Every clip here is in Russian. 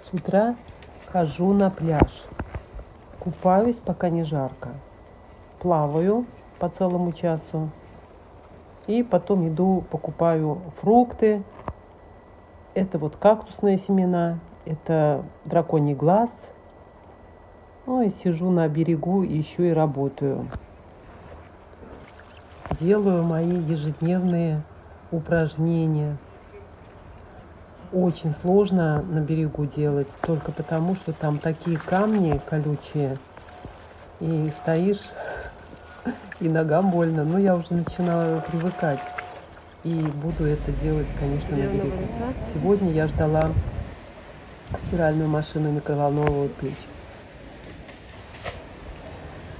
С утра хожу на пляж. Купаюсь, пока не жарко. Плаваю по целому часу. И потом иду, покупаю фрукты. Это вот кактусные семена, это драконий глаз. Ну и сижу на берегу, еще и работаю. Делаю мои ежедневные упражнения – очень сложно на берегу делать, только потому, что там такие камни колючие, и стоишь, и ногам больно. Но я уже начинаю привыкать. И буду это делать, конечно, на берегу. Сегодня я ждала стиральную машину микроволновую печь.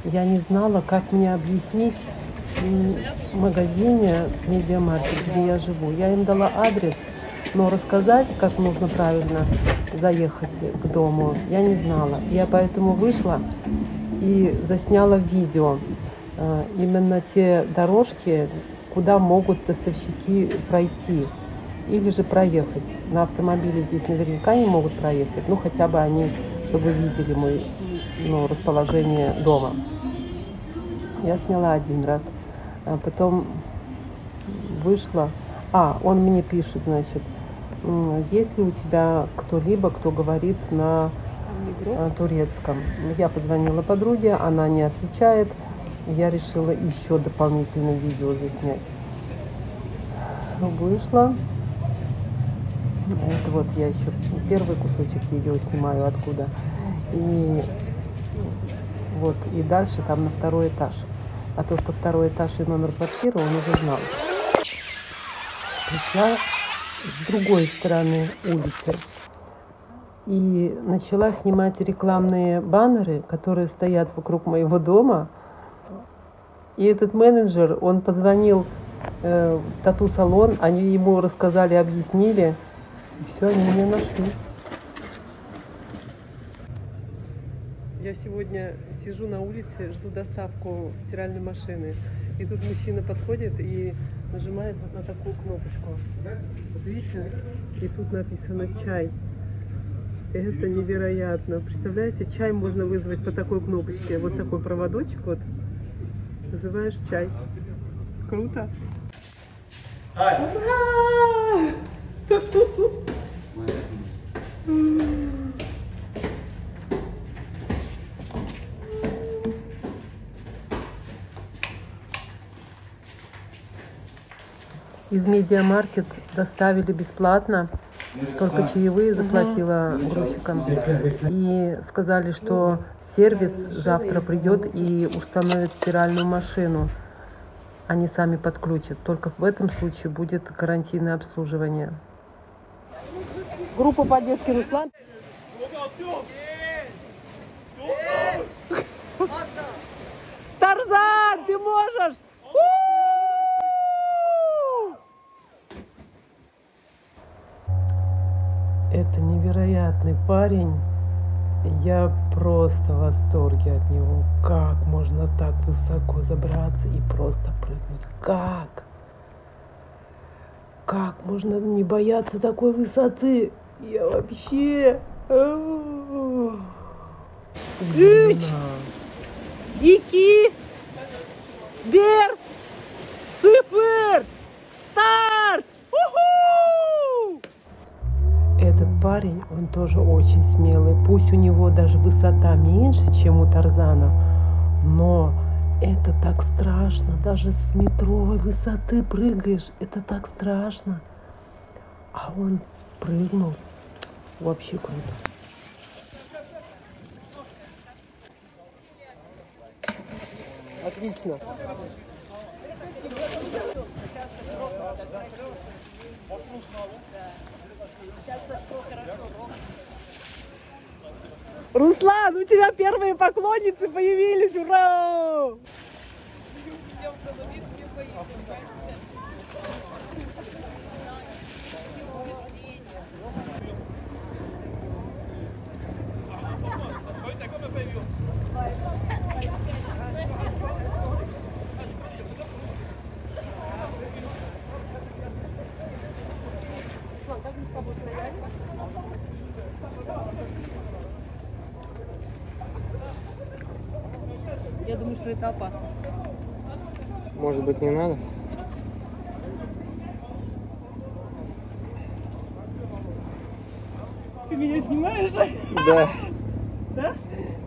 Я не знала, как мне объяснить в магазине Медиамаркет, где я живу. Я им дала адрес – но рассказать, как нужно правильно заехать к дому, я не знала. Я поэтому вышла и засняла видео э, именно те дорожки, куда могут поставщики пройти или же проехать. На автомобиле здесь наверняка не могут проехать, ну хотя бы они, чтобы видели мой ну, расположение дома. Я сняла один раз, а потом вышла. А, он мне пишет, значит, есть ли у тебя кто-либо, кто говорит на э, турецком? Я позвонила подруге, она не отвечает. Я решила еще дополнительное видео заснять. Вышла. Это вот я еще первый кусочек видео снимаю откуда. И вот, и дальше там на второй этаж. А то, что второй этаж и номер квартиры, он уже знал. Пришла с другой стороны улицы. И начала снимать рекламные баннеры, которые стоят вокруг моего дома. И этот менеджер, он позвонил э, в тату-салон, они ему рассказали, объяснили. И все, они меня нашли. Я сегодня сижу на улице, жду доставку стиральной машины. И тут мужчина подходит и нажимает вот на такую кнопочку. Вот видите? И тут написано чай. Это невероятно. Представляете, чай можно вызвать по такой кнопочке. Вот такой проводочек вот. Называешь чай. Круто. Hi. из Медиамаркет доставили бесплатно, только чаевые заплатила грузчикам. И сказали, что сервис завтра придет и установит стиральную машину. Они сами подключат. Только в этом случае будет карантинное обслуживание. Группа поддержки Руслан. Это невероятный парень. Я просто в восторге от него. Как можно так высоко забраться и просто прыгнуть? Как? Как можно не бояться такой высоты? Я вообще... Üç, iki, bir, sıfır, старт! Этот парень, он тоже очень смелый. Пусть у него даже высота меньше, чем у Тарзана, но это так страшно. Даже с метровой высоты прыгаешь, это так страшно. А он прыгнул. Вообще круто. Отлично. Руслан, у тебя первые поклонницы появились, ура! Как мы с тобой стояли? Я думаю, что это опасно. Может быть, не надо? Ты меня снимаешь? Да. Да?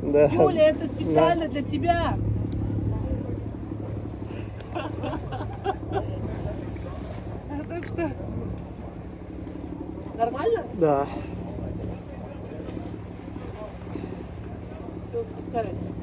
Да. Юля, это специально да. для тебя. Так что... Нормально? Да. Correct.